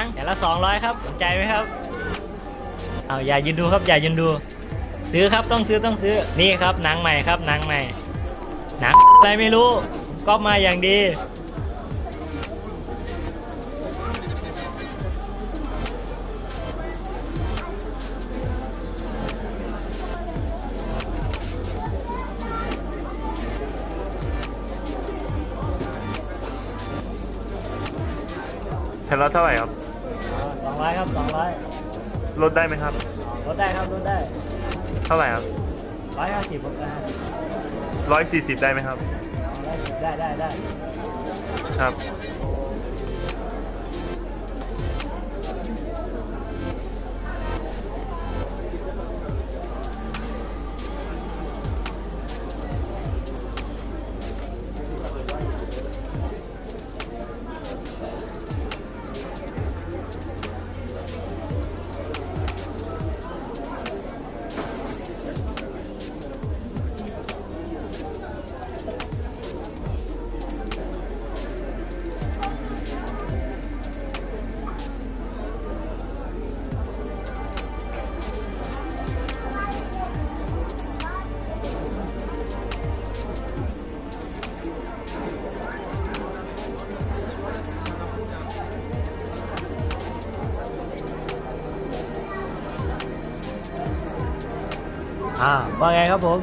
ังแต่ละสองร้อยครับสนใจไหมครับเอาอย่ายืนดูครับอย่ายืนดู ซื้อครับต้องซื้อต้องซื้อนี่ครับหนังใหม่ครับหนังใหม่หนังอะไรไม่รู้ก็มาอย่างดีแผ่นละเท่าไหร่ครับ สองร้อยครับสองร้อยลดได้ไหมครับลดได้ครับลดได้ เท่าไหร่ครับร้อยห้าสิบลดได้ร้อยสี่สิบได้ไหมครับร้อยสิบได้ได้ได้ครับ อ่าว่าไงครับผม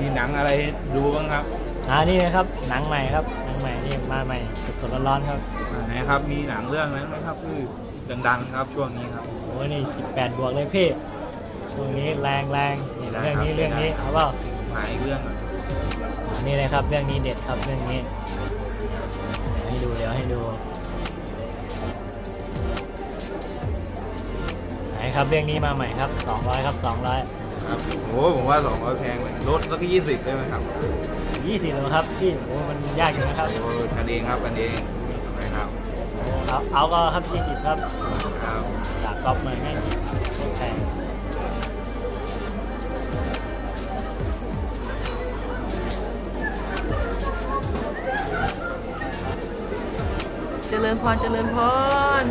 มีหนังอะไรให้ดูบ้างครับอ่านี่นะครับหนังใหม่ครับหนังใหม่นี่มาใหม่สดๆร้อนๆครับอ่าไหนครับมีหนังเรื่องนั้นไหมครับที่ดังๆครับช่วงนี้ครับโอ้ยนี่18 บวกเลยพี่ช่วงนี้แรงแรงนี่ได้เรื่องนี้ครับเรื่องนี้ได้เอาเปล่าหายเรื่องอะอ่านี่เลยครับเรื่องนี้เด็ดครับเรื่องนี้ ให้ดูเดี๋ยวให้ดูไหนครับเรื่องนี้มาใหม่ครับ200ครับ200 ครับโอ้ผมว่าสองร้อยแพงเลยลดสักยี่สิบได้ไหมครับ20เลยครับพี่โอ้มันยากอยู่นะครับโอ้กันเองครับกันเองนะครับเอาเอาก็ครับ20ครับครับจากก๊อปมาให้ไม่แพงเจริญพรเจริญพร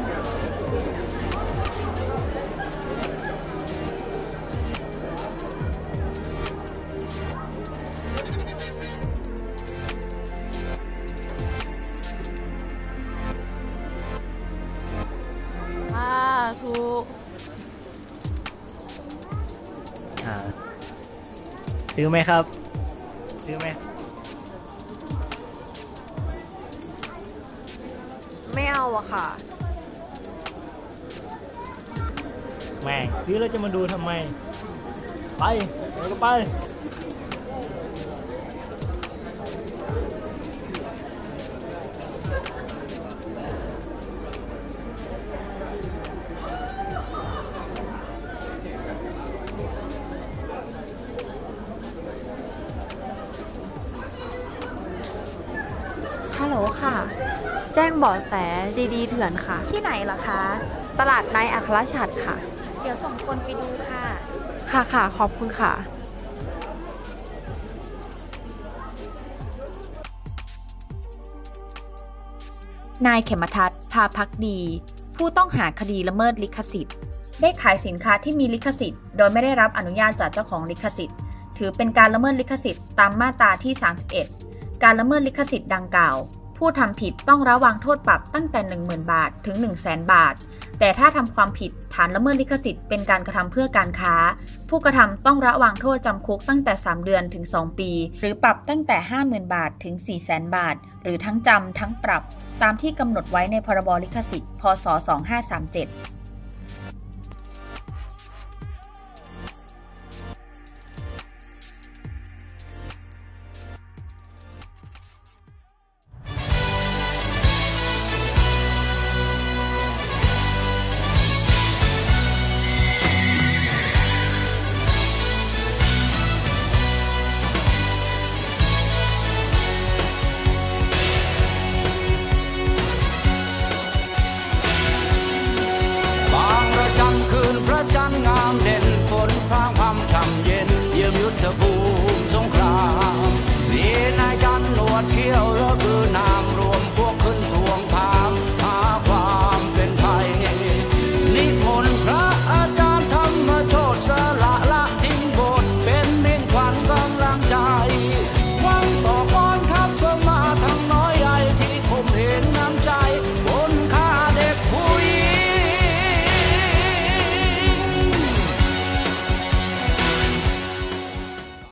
อ่า ซื้อไหมครับ ซื้อไหม ไม่เอาอะค่ะ แม่งซื้อแล้วจะมาดูทำไม ไปเดี๋ยวก็ไป แจ้งเบาะแสดีดีเถื่อนค่ะ ที่ไหนเหรอคะ ตลาดนายอัครชัดค่ะ เดี๋ยวส่งคนไปดูค่ะ ค่ะค่ะขอบคุณค่ะ นายเขมทัศน์พาพักดี ผู้ต้องหาคดีละเมิดลิขสิทธิ์ ได้ขายสินค้าที่มีลิขสิทธิ์ โดยไม่ได้รับอนุญาตจากเจ้าของลิขสิทธิ์ ถือเป็นการละเมิดลิขสิทธิ์ตามมาตราที่ 31 การละเมิดลิขสิทธิ์ดังกล่าว ผู้ทำผิดต้องระวังโทษปรับตั้งแต่ 10,000 บาทถึง 100,000 บาท แต่ถ้าทำความผิดฐานละเมิดลิขสิทธิ์เป็นการกระทำเพื่อการค้า ผู้กระทำต้องระวังโทษจำคุกตั้งแต่ 3 เดือนถึง 2 ปี หรือปรับตั้งแต่ 50,000 บาทถึง 400,000 บาท หรือทั้งจำทั้งปรับ ตามที่กำหนดไว้ในพรบลิขสิทธิ์ พศ 2537